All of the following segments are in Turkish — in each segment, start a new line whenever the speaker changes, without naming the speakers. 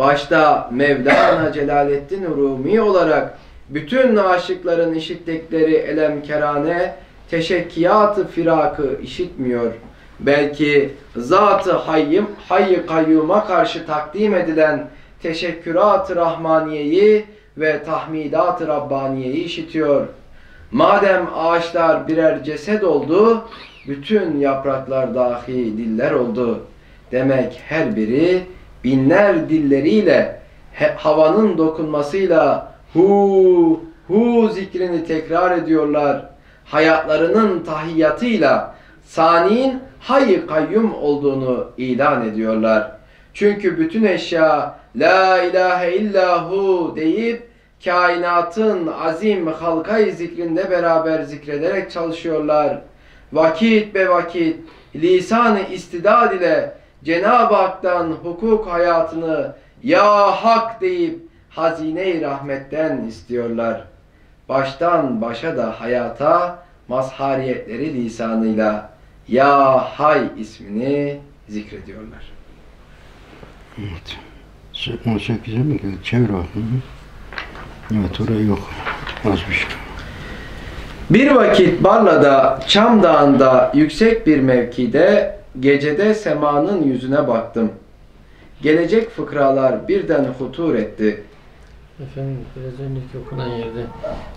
başta Mevlana Celaleddin Rumi olarak bütün aşıkların işittikleri elemkerane teşekkiyatı firakı işitmiyor. Belki zat-ı hayyim, hayy kayyuma karşı takdim edilen teşekkürat-ı rahmaniyeyi ve tahmidat-ı rabbaniyeyi işitiyor. Madem ağaçlar birer ceset oldu, bütün yapraklar dahi diller oldu. Demek her biri binler dilleriyle havanın dokunmasıyla hu hu zikrini tekrar ediyorlar. Hayatlarının tahiyyatıyla saniin hayy kayyum olduğunu ilan ediyorlar. Çünkü bütün eşya la ilahe illahu deyip kainatın azim halkay zikrinde beraber zikrederek çalışıyorlar. Vakit be vakit lisan-ı istidad ile Cenab-ı Hak'tan hukuk hayatını ya hak deyip hazine-i rahmetten istiyorlar. Baştan başa da hayata mazhariyetleri lisanıyla ya hay ismini zikrediyorlar.
Evet. 18'e mi geldi? Çevir bakayım. Evet oraya yok. Az bir şey.
Bir vakit Barla'da, Çam Dağı'nda yüksek bir mevkide gecede semanın yüzüne baktım. Gelecek fıkralar birden hutur etti.
Efendim biraz önceki okunan yerde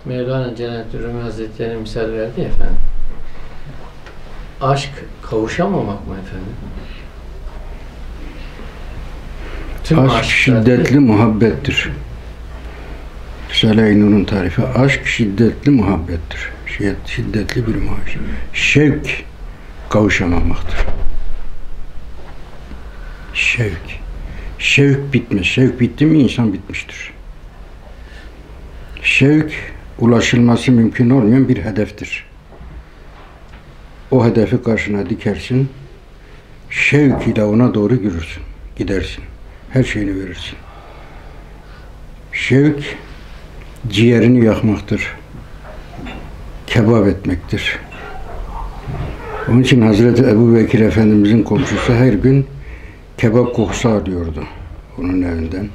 Mevlana Cennet Rumi Hazretleri misal verdi ya efendim. Aşk kavuşamamak mı efendim? Tüm
Aşk
aşklar-
şiddetli muhabbettir. Risale-i Nur'un tarifi aşk şiddetli muhabbettir. Şiddet- Şiddetli bir muhabbet. Şevk kavuşamamaktır. Şevk. Şevk bitmez. Şevk bitti mi insan bitmiştir. Şevk ulaşılması mümkün olmayan bir hedeftir. O hedefi karşına dikersin. Şevk ile ona doğru yürürsün. Gidersin. Her şeyini verirsin. Şevk ciğerini yakmaktır. Kebap etmektir. Onun için Hazreti Ebu Bekir Efendimizin komşusu her gün kebap kokusu alıyordu onun evinden.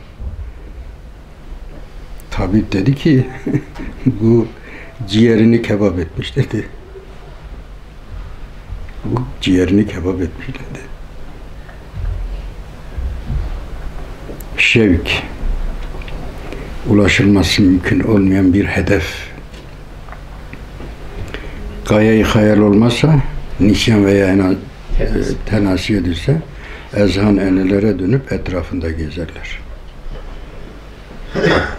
Tabip dedi ki bu ciğerini kebap etmiş dedi. Bu ciğerini kebap etmiş dedi. Şevk ulaşılması mümkün olmayan bir hedef. Gaye-i hayal olmazsa, nisyan veya ena- e, edilse, ezhan enelere dönüp etrafında gezerler.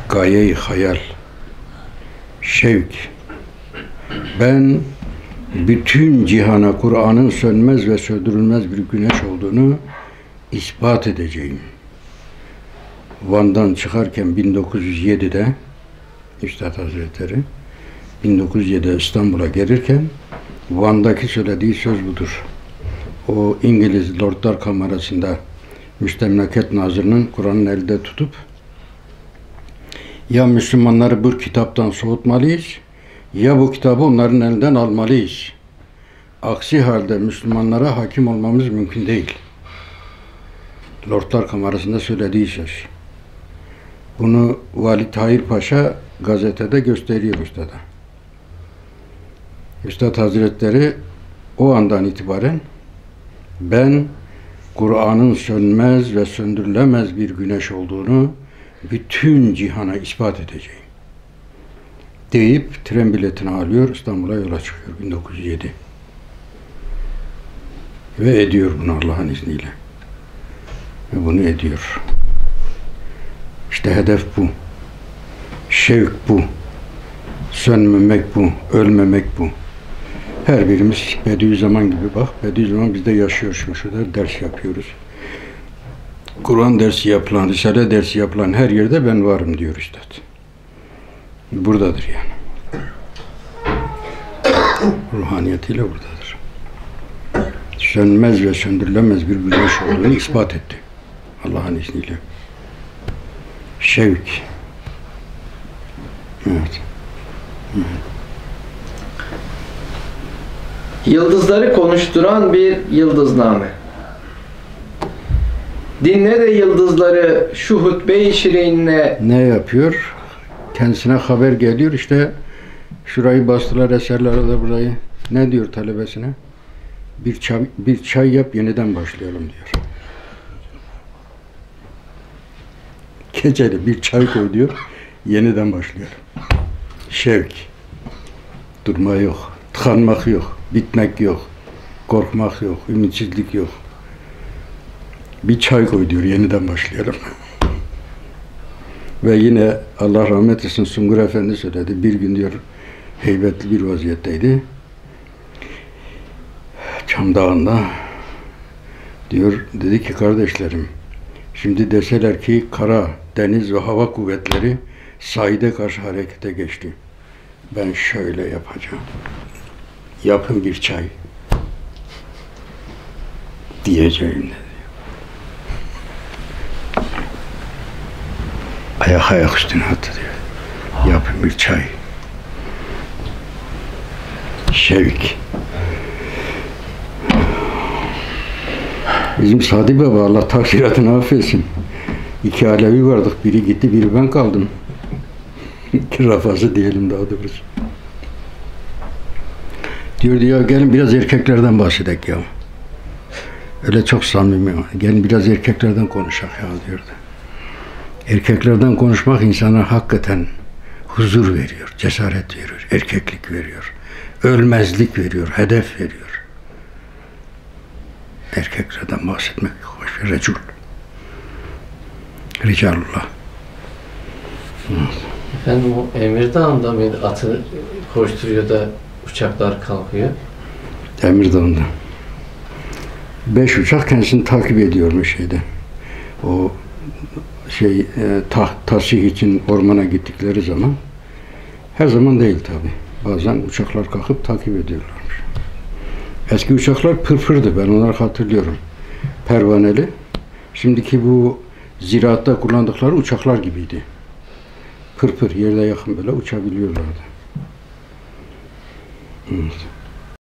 Gaye-i hayal, şevk. Ben bütün cihana Kur'an'ın sönmez ve söndürülmez bir güneş olduğunu ispat edeceğim. Van'dan çıkarken 1907'de Üstad Hazretleri 1907'de İstanbul'a gelirken Van'daki söylediği söz budur. O İngiliz Lordlar Kamerası'nda Müstemleket Nazırı'nın Kur'an'ın elde tutup ya Müslümanları bu kitaptan soğutmalıyız ya bu kitabı onların elinden almalıyız. Aksi halde Müslümanlara hakim olmamız mümkün değil. Lordlar Kamerası'nda söylediği söz. Bunu Vali Tahir Paşa gazetede gösteriyor üstada. Üstad Hazretleri o andan itibaren ben Kur'an'ın sönmez ve söndürülemez bir güneş olduğunu bütün cihana ispat edeceğim. Deyip tren biletini alıyor, İstanbul'a yola çıkıyor 1907. Ve ediyor bunu Allah'ın izniyle. Ve bunu ediyor. İşte hedef bu. Şevk bu. Sönmemek bu. Ölmemek bu. Her birimiz Bediüzzaman gibi bak. Bediüzzaman biz de yaşıyor şu şurada ders yapıyoruz. Kur'an dersi yapılan, Risale dersi yapılan her yerde ben varım diyor Üstad. Buradadır yani. Ruhaniyetiyle buradadır. Sönmez ve söndürülemez bir güneş olduğunu ispat etti. Allah'ın izniyle. Şevk. Evet.
Yıldızları konuşturan bir yıldızname. Dinle de yıldızları şu hutbe-i şirinle
Ne yapıyor? Kendisine haber geliyor işte şurayı bastılar eserlere de burayı. Ne diyor talebesine? Bir çay, bir çay yap yeniden başlayalım diyor. Geceli bir çay koy diyor. Yeniden başlayalım. Şevk. Durma yok. Tıkanmak yok. Bitmek yok. Korkmak yok. Ümitsizlik yok. Bir çay koy diyor. Yeniden başlayalım. Ve yine Allah rahmet etsin Sungur Efendi söyledi. Bir gün diyor heybetli bir vaziyetteydi. Çam Dağı'nda diyor dedi ki kardeşlerim şimdi deseler ki kara, deniz ve hava kuvvetleri sahide karşı harekete geçti. Ben şöyle yapacağım. Yapın bir çay. Diyeceğim dedi. Ayak ayak üstüne attı diyor. Yapın bir çay. Şevk. Bizim Sadi Baba Allah taksiratını affetsin. İki Alevi vardık. Biri gitti, biri ben kaldım. Rafası diyelim daha doğrusu. Diyordu ya gelin biraz erkeklerden bahsedek ya. Öyle çok samimi. Gelin biraz erkeklerden konuşak ya diyordu. Erkeklerden konuşmak insana hakikaten huzur veriyor, cesaret veriyor, erkeklik veriyor, ölmezlik veriyor, hedef veriyor. Erkeklerden bahsetmek hoş bir recul. Ricalullah.
Efendim o Emir Dağı'nda mıydı? Atı koşturuyor da uçaklar kalkıyor.
Emirdağ'ında. Beş uçak kendisini takip ediyormuş şeyde. O şey e, tah, tasih için ormana gittikleri zaman her zaman değil tabi. Bazen uçaklar kalkıp takip ediyorlarmış. Eski uçaklar pırpırdı ben onları hatırlıyorum. Pervaneli. Şimdiki bu ziraatta kullandıkları uçaklar gibiydi. Pırpır yerde yakın böyle uçabiliyorlardı. Evet.